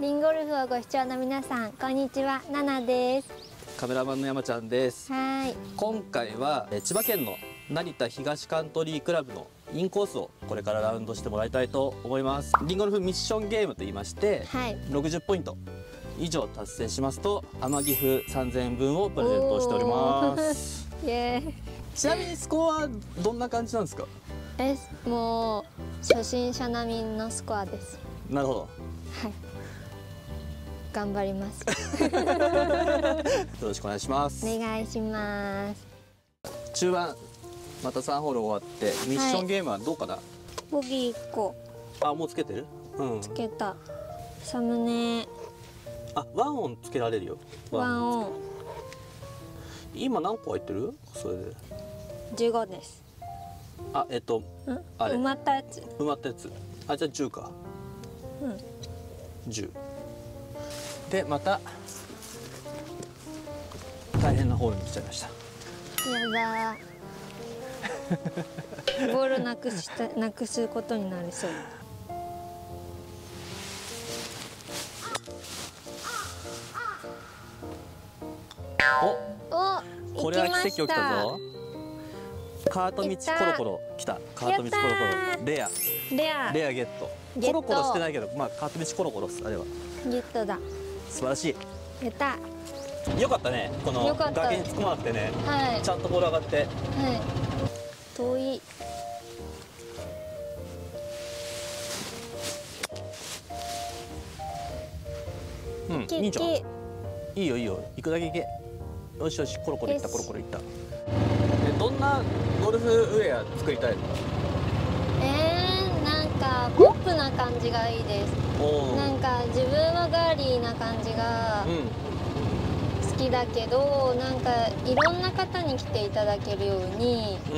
リンゴルフをご視聴の皆さんこんにちは。ナナです。カメラマンの山ちゃんです。はい。今回はえ千葉県の成田東カントリークラブのインコースをこれからラウンドしてもらいたいと思います。リンゴルフミッションゲームと言いましてはい。60ポイント以上達成しますと天城府3000円分をプレゼントしております。ちなみにスコアはどんな感じなんですか？えもう初心者並みのスコアです。なるほど。はい頑張ります。よろしくお願いします。お願いします。中盤また3ホール終わってミッションゲームはどうかな、ボギー1個。あもうつけてる？うん。つけた。サムネ。あワンオンつけられるよ。ワンオン。今何個入ってる？それで。15です。あえっとん。あれ。埋まったやつ。埋まったやつ。あじゃあ10か。うん。10でまた大変なホールに来ちゃいました。やだボールなくしたなくすことになりそう。おおこれは奇跡起きたぞ。カート道コロコロ来た。カート道コロコロ。レア。レア。レアゲット。コロコロしてないけどまあカート道コロコロっすあれは。ゲットだ素晴らしやった。いよかったねこの崖に突っ込まなくてね。はい。ちゃんとボール上がって。はい。遠い。うんキいいゃん。キいいよいいよ。行くだけ行け。よしよしコロコロいったコロコロいった。えどんなゴルフウェア作りたいの？えー、かポップな感じがいいです。おなんか自分はガーリーな感じがうん。好きだけどなんかいろんな方に来ていただけるようにう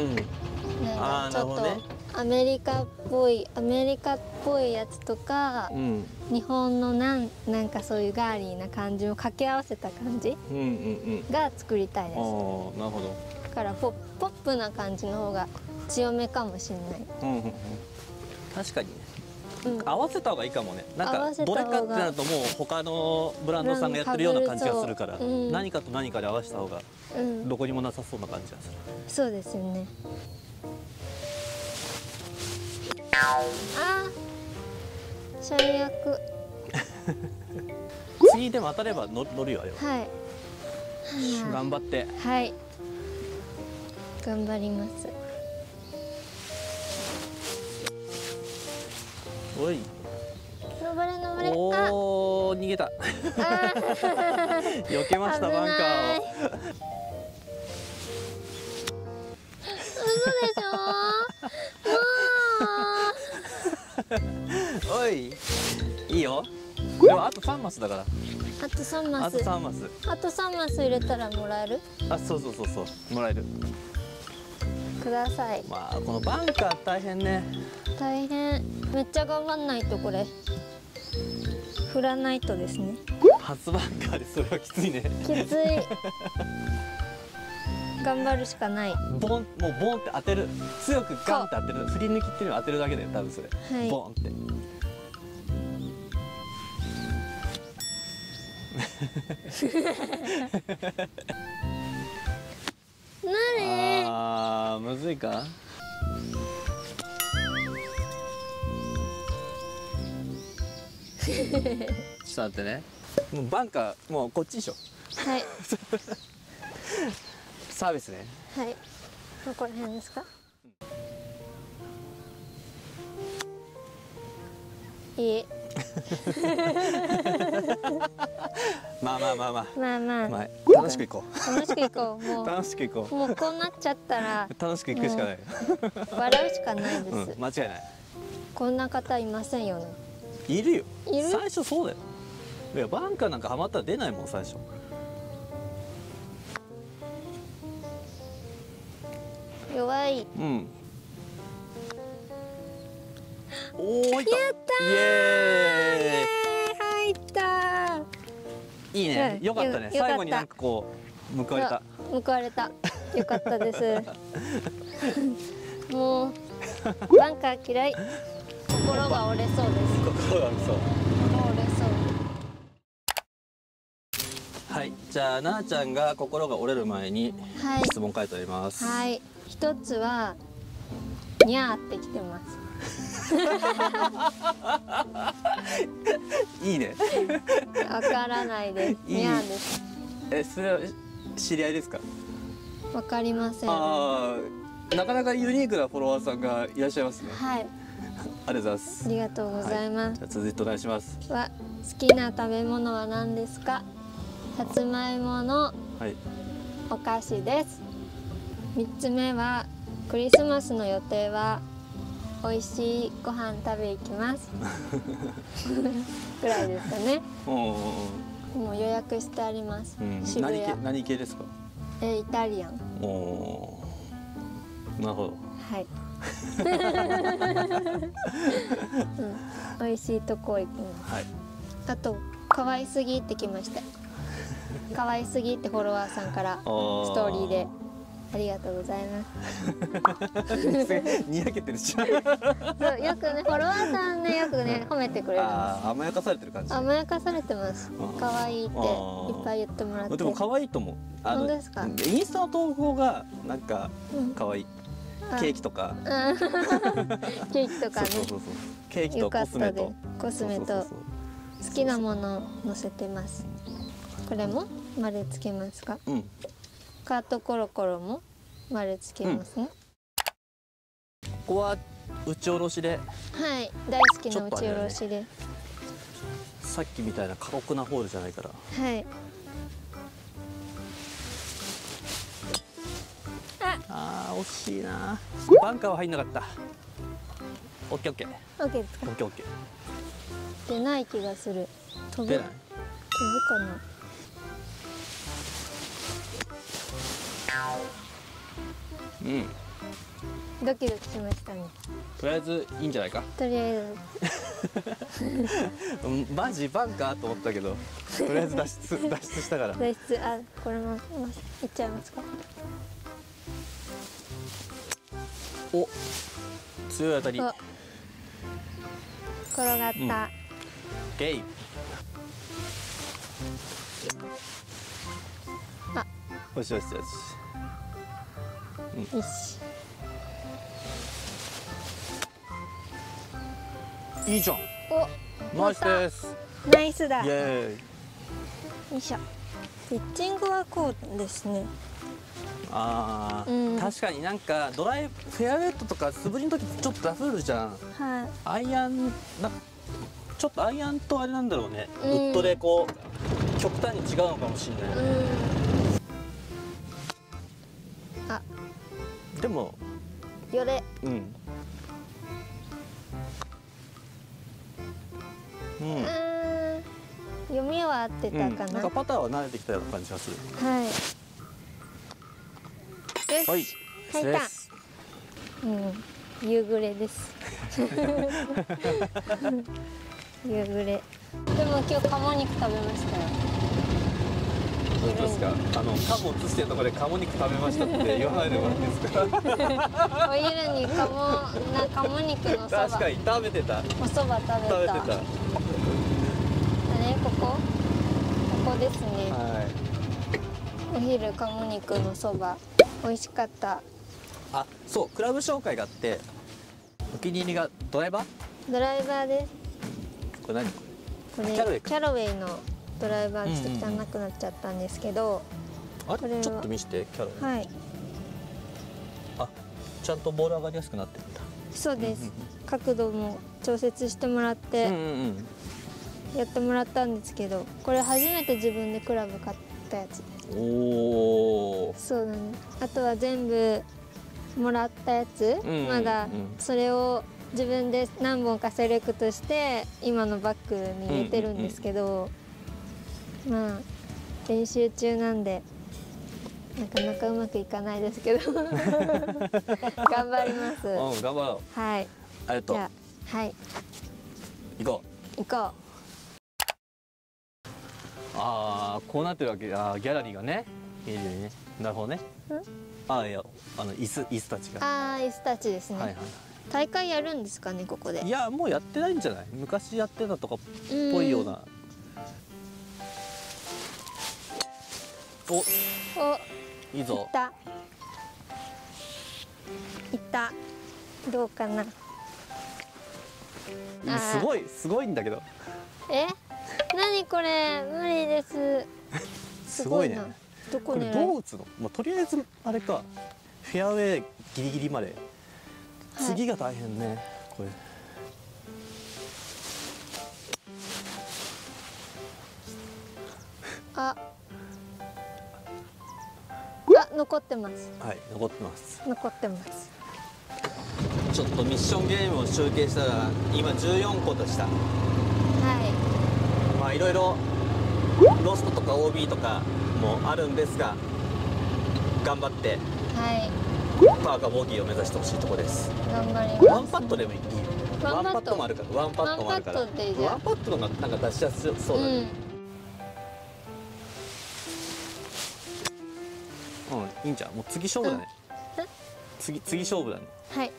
ん。なんかちょっとアメリカっぽいアメリカっぽいやつとかうん。日本のなんなんかそういうガーリーな感じを掛け合わせた感じうんうんうん。が作りたいです。なるほど。だからポポップな感じの方が強めかもしれない、うんうんうん確かにね。うん、合わせた方がいいかもね。なんかどれかってなるともう他のブランドさんがやってるような感じがするから、う。ん。うん。何かと何かで合わせた方がうん、どこにもなさそうな感じがする。そうですよね。あー最悪。次でも当たれば乗乗るよあれは。はい。頑張って。はい。頑張りますおい。登れ登れあおお逃げた。避けましたバンカーを嘘でしょもう。おい。いいよ。でもあと3マスだから。あと3マあとス3マス。あと3マス入れたらもらえる？あそうそうそうそう。もらえる。ください。まあこのバンカー大変ね。大変めっちゃ頑張んないとこれ。振らないとですね。初バンカーでそれはきついね。きつい。頑張るしかない。ボンもうボンって当てる。強くガンって当てる。振り抜きっていうのを当てるだけだよ多分それ、はい。ボンって。なれ。あーむずいか？ちょっと待ってね。もうバンカーもうこっちでしょ。はい。サービスね。はい。どこら辺ですか？いいまあまあまあままあまあ、あ、まあ、楽しくいこ楽しくいこう。もう。楽しくいこう。もうこうなっちゃったら。う楽しくいくしかない、笑うしかないです、うん、間違いない。こんな方いませんよねいるよ。いる？最初そうだよ。いやバンカーなんかハマったら出ないもん最初。弱い。うん。おーいった。やったイエえー、入ったいいね。うん。よかったね。最後になんかこう報われた。報われた。よかったです。もうバンカー嫌い心が折れそうです。心がそう心折れそう。じゃあななちゃんが心が折れる前にはい。質問書いてあります、はい。一つはにゃーってきてます。いいね。わからないです。いい。にゃーです。えそれは知り合いですか？わかりません。はああなかなかユニークなフォロワーさんがいらっしゃいますね。いありがとうございます。ありがとうございます。じゃあ続いてお願いします。は好きな食べ物は何ですか？さつまいものはい。お菓子です。三つ目はクリスマスの予定は美味しいご飯食べ行きます。ぐらいですかね。もう予約してあります、うん。渋谷。何系何系ですか？えイタリアン。おおー。なるほど。はい、うん、美味しいとこ行きます。はいあと可愛すぎってきました。可愛すぎってフォロワーさんからスストーリーで。ありがとうございます。にやけてるしゃん。そうよくねフォロワーさんねよくね褒めてくれる甘やかされてる感じ。甘やかされてます。可愛いっていっぱい言ってもらって。でも可愛いと思う。あ本当ですか？インスタの投稿がなんかうん。可愛い。あケーキとか。うん。ケーキとかね。そうそうそうそう。ケーキとよかったでコスメと。コスメと。好きなもの載せてます。これも？丸つけますか？そううん。カートコロコロも？丸つけますね、ここは打ち下ろしで。はい。大好きな打ち下ろしで、さっきみたいな過酷なホールじゃないから。はいあー惜しいな。バンカーは入んなかった。オッケーオッケー。OK ですか？オッケーオッケ出ない気がする。飛ぶ？飛ぶー出ない。かな？うん。ドキドキしましたね。とりあえずいいんじゃないか？とりあえうん マジバンカーと思ったけど。とりあえず脱出脱出したから。ず脱出。あこれもいっちゃいますか？お。強い当たり。お転がった、ゲイあ。よしよしよし。よしいいじゃん。お。ナイスです。ナイスだ。よイエーイ。いしょ。ピッチングはこうですねあー、うん。確かになんかドライフェアウェットとか素振りの時ちょっとダフるじゃん。はい。アイアンなちょっとアイアンとあれなんだろうね、うん。ウッドでこう極端に違うのかもしれない、うん。あ。でもよれ。うん。うん。読みは合ってうん、なんたかな、かパターは慣れてきたような感じがする。はいはい。入ったうん。夕暮れです。夕暮れ。でも今日鴨肉食べましたよ。本当ですか？あのてるところでカモ肉食べましたって言わないでもらっていいですか？お昼に鴨な鴨肉のそば。確かに食べてた。おそば食べた。食べてた。あれ？ここ？ここですね。はい。お昼鴨肉のそば美味しかった。あそうクラブ紹介があってお気に入りがドライバー？ドライバーです。これ何？これキャロウェイか。キャロウェイのドライバーちょっとうん。うんうん汚くなっちゃったんですけど、あこれはれちょっと見せてキャロル、はい。あちゃんとボール上がりやすくなってるんだ。そうです、うんうん角度も調節してもらっうんてうんうん。やってもらったんですけどこれ初めて自分でクラブ買ったやつおおそうだね。あとは全部もらったやつ、まだそれを自分で何本かセレクトして今のバッグに入れてるんですけど、まあ練習中なんでなかなかうまくいかないですけど。頑張ります。うん頑張ろう。はい。ありがとう。じゃあはい。行こう。行こああこうなってるわけあーギャラリーがね。いるよね。なるほどね。ああいやあの椅子椅子たちうが。あー椅子たちですね、はいはい大会やるんですかねここで？いやもうやってないんじゃない？昔やってたとかっうん。ぽいような。お。お。いっいいぞた。いった。どうかな。あーすごいすごいんだけど。え？何これ？無理です。すごいね。な。どここれどう打つの、まあ、とりあえずあれか。フェアウェイギリギリまで、はい。次が大変ね。これ。あ。あ残ってます。はい残ってます。残ってます。ちょっとミッションゲームを集計したら今14個でしたあいろいろロストとか OB とかもあるんですが頑張っていはい。パーかボギーを目指してほしいところです。頑張りますワンパットでもいい？ワンパットもあるからワンパット。もあるからワンパットの方がなんか出しやすそうだね。うん。うん、いいんじゃん。もう次勝負だね。うん。え次次勝負だね。はい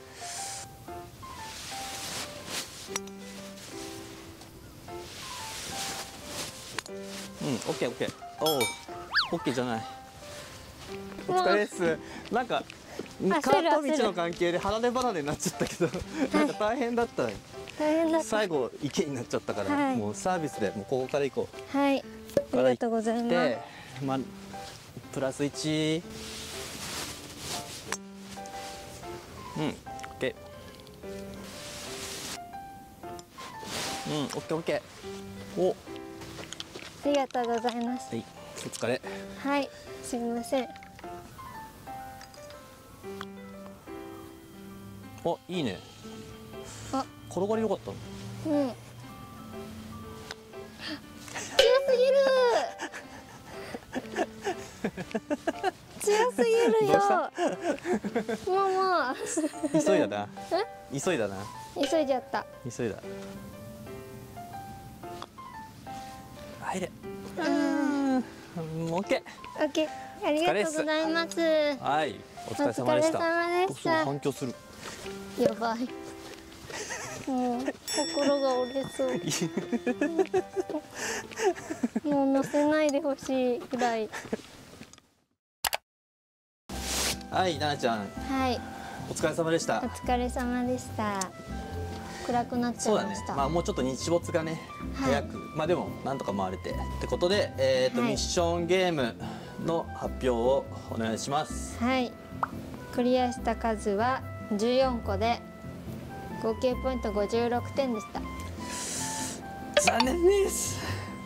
オッケーオッケーおう。オッケーじゃない。お疲れです。なんかカート道の関係で離れ離れになっちゃったけど。なんか大変だったね。大変だった。最後池になっちゃったから、はい。もうサービスでもうここから行こう。はい。ありがとうございます。で、まあ、プラス1うん。オッケーうん。オッケーオッケーおありがとうございます。はいお疲れはいすみません。おいいね。あ。転がりよかったの。うん。強すぎる。強すぎるよ。もうも急いだな。急いだな。う急いじゃった。急いだ入れうん。うん。オッケオッケーありがとうございます。ーはい。お疲れ様でした。お疲れ様でした。おすごい反響する。やばい。もう心が折れそう。もう乗せないでほしいぐらい。はい奈々ちゃん。はい。お疲れ様でしおた疲れ様でした暗くなっちゃそうだね。いましたまあもうちょっと日没がねはい。早く、まあでもなんとか回れて。ってことで、えーとはい。ミッションゲームの発表をお願いします。はい。クリアした数は14個で合計ポイント56点でした。残念です。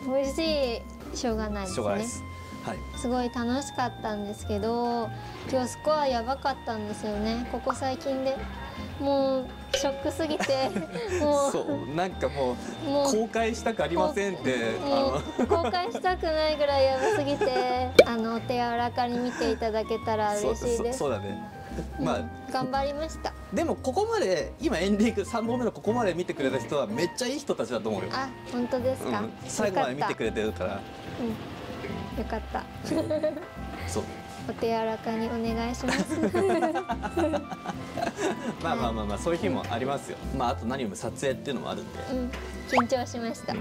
美味しい。しょうがないですね。す。はい。すごい楽しかったんですけど今日スコアやばかったんですよね。ここ最近でもうショックすぎて もう。そうなんかもう公開したくありませんって公開したくないぐらいやばすぎて あのお手柔らかに見ていただけたら嬉しいです。そうだね。まあ、うん頑張りました。でもここまで今エンディング3本目のここまで見てくれた人はめっちゃいい人たちだと思うよ、あ本当ですか、うん、最後まで見てくれれてるから。うん。よかった。そう お手柔らかにお願いします。まあまあまあまあそういう日もありますよ。まああと何よりも撮影っていうのもあるんで。うん。緊張しました。そう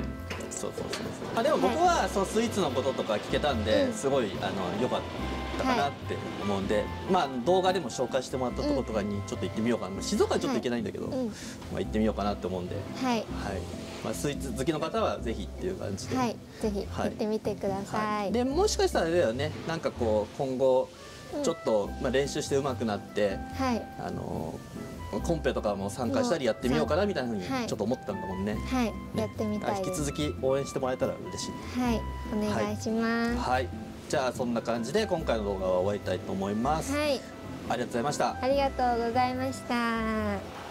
そうそうそう。あでも僕はそのスイーツのこととか聞けたんで、うん。すごいあの良かったかなって思うんで、まあ動画でも紹介してもらったところとかにちょっと行ってみようかな、静岡はちょっと行けないんだけど、うん。まあ、行ってみようかなって思うんで、はい。はいまあ、スイーツ好きの方はぜひっていう感じで、はいぜひはい。行ってみてくださはい。い、でもしかしたらあれだよね。なんかこう今後うん。ちょっと、まあ、練習して上手くなって、はい。あのコンペとかも参加したりやってみようかなみたいなふうにはいちょっと思ったんだもんね。はい、ね。やってみたい引き続き応援してもらえたら嬉しい。はい。お願い。します。はい、じゃあそんな感じで今回の動画は終わりたいと思います。はい。ありがとうございました。ありがとうございました